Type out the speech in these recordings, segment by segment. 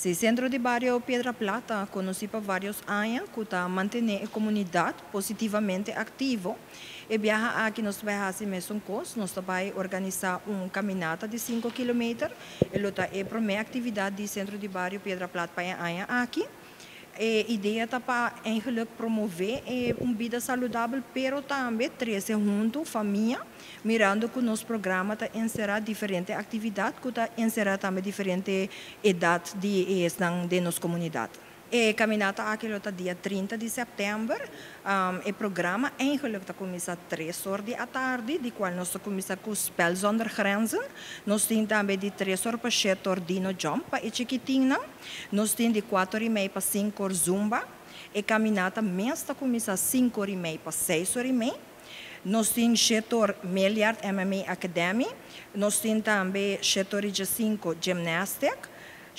Se Centro de Barrio Piedra Plata conheci por vários anos que está manter a comunidade positivamente ativo e viaja aqui nós vai fazer mesmo coisa, nós vai organizar uma caminhada de 5 km, e luta é a primeira atividade do Centro de Barrio Piedra Plata para aqui. A ideia está para promover uma vida saudável, pero também trazer junto família, mirando que nosso programa está inserir diferentes atividades, que está inserir também diferentes idades de, de nossa comunidade. E caminhada aqui está dia 30 de setembro. Um, o programa eigenlijk está começa três horas da tarde, de qual nós começamos com Spel Zonder Grenzen. Nós temos também de três horas para sete horas Dino Jump, para a chiquitinha. Nós temos de quatro e meia para cinco horas Zumba. E mesmo está começa cinco horas e meia para seis horas e meia. Nós temos setor Milliard MMA Academy. Nós temos também setor de 5 Gymnastic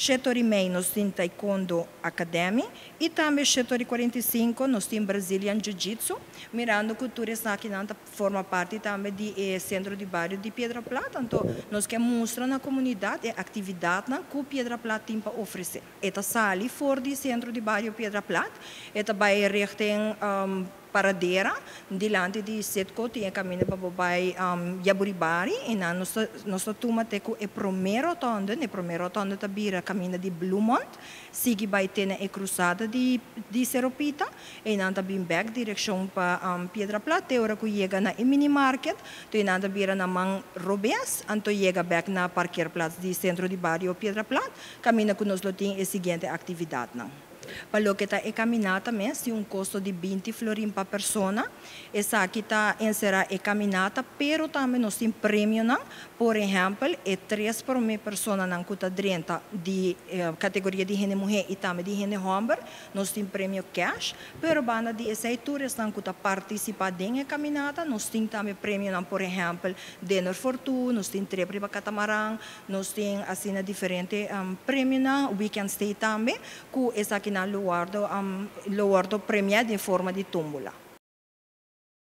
setor meio nós temos Taekwondo Academy e também setor 45 nós temos Brazilian Jiu-Jitsu, mirando cultura aqui forma parte também do eh, centro de bairro de Pedra Plata, então nós queremos mostrar na comunidade a atividade que o Pedra Plata tem para oferecer. Esta sala fora do centro de bairro Pedra Plata, esta vai richting um, paradeira dilante de Setco tinha caminho para babai um, Yaburibari e na nossa nossa turma tem o primeiro rotonda ne primeiro rotonda tá bira caminho de Bluemont sigue vai ter a cruzada de de Seropita e na tá bem back direção para um, Piedra Plata ora que chega na mini market to na tá bira na man Robes anto chega back na parquear plaza de centro de barrio Piedra Plata caminho que nós lo tem a seguinte atividade Para que está é caminhada mesmo, um custo de 20 florim para pessoa. Essa aqui está encerrar é caminhada, pero também nós temos prêmio, não? por exemplo, é três por uma pessoa não custa 30 de eh, categoria de gênero mulher e também de gênero homem, nós temos prêmio cash, pero banda de essa turistas não custa participar da caminhada, nós temos também prêmio, não, por exemplo, dinner fortuna, nós temos trepa para catamarã, nós temos assim diferente um, prêmio, não, weekend stay também, que essa aqui final lo guardo, um, lo premiato in forma di tombola.